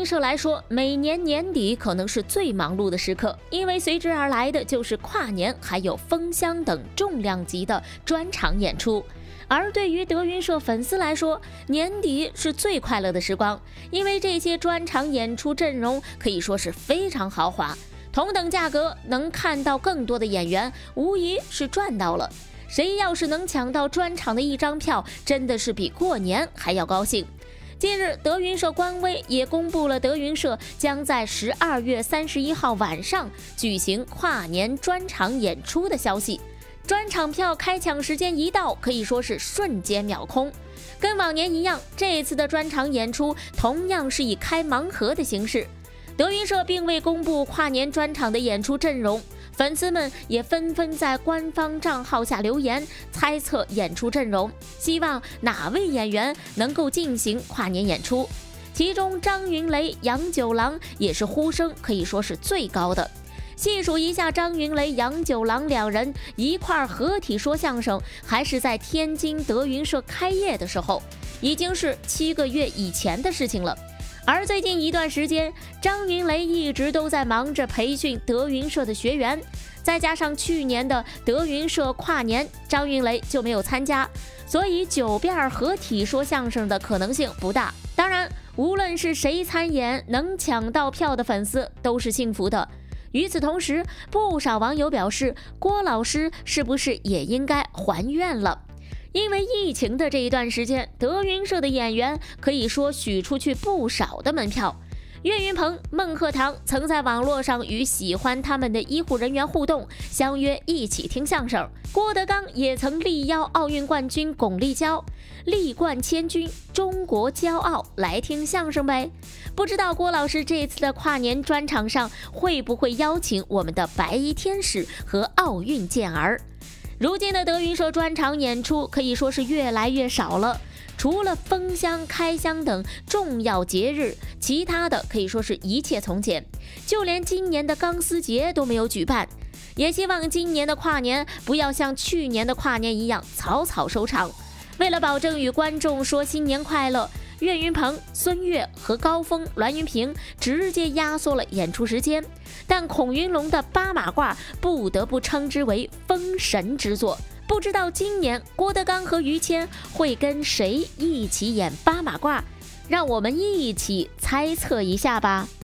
运社来说，每年年底可能是最忙碌的时刻，因为随之而来的就是跨年，还有封箱等重量级的专场演出。而对于德云社粉丝来说，年底是最快乐的时光，因为这些专场演出阵容可以说是非常豪华，同等价格能看到更多的演员，无疑是赚到了。谁要是能抢到专场的一张票，真的是比过年还要高兴。近日，德云社官微也公布了德云社将在十二月三十一号晚上举行跨年专场演出的消息。专场票开抢时间一到，可以说是瞬间秒空。跟往年一样，这次的专场演出同样是以开盲盒的形式。德云社并未公布跨年专场的演出阵容，粉丝们也纷纷在官方账号下留言猜测演出阵容，希望哪位演员能够进行跨年演出。其中，张云雷、杨九郎也是呼声可以说是最高的。细数一下，张云雷、杨九郎两人一块儿合体说相声，还是在天津德云社开业的时候，已经是七个月以前的事情了。而最近一段时间，张云雷一直都在忙着培训德云社的学员，再加上去年的德云社跨年，张云雷就没有参加，所以九遍合体说相声的可能性不大。当然，无论是谁参演，能抢到票的粉丝都是幸福的。与此同时，不少网友表示，郭老师是不是也应该还愿了？因为疫情的这一段时间，德云社的演员可以说许出去不少的门票。岳云鹏、孟鹤堂曾在网络上与喜欢他们的医护人员互动，相约一起听相声。郭德纲也曾力邀奥运冠军巩立姣，力冠千军，中国骄傲，来听相声呗。不知道郭老师这次的跨年专场上会不会邀请我们的白衣天使和奥运健儿？如今的德云社专场演出可以说是越来越少了。除了封箱、开箱等重要节日，其他的可以说是一切从简，就连今年的钢丝节都没有举办。也希望今年的跨年不要像去年的跨年一样草草收场。为了保证与观众说新年快乐，岳云鹏、孙越和高峰、栾云平直接压缩了演出时间，但孔云龙的八马褂不得不称之为封神之作。不知道今年郭德纲和于谦会跟谁一起演八马褂，让我们一起猜测一下吧。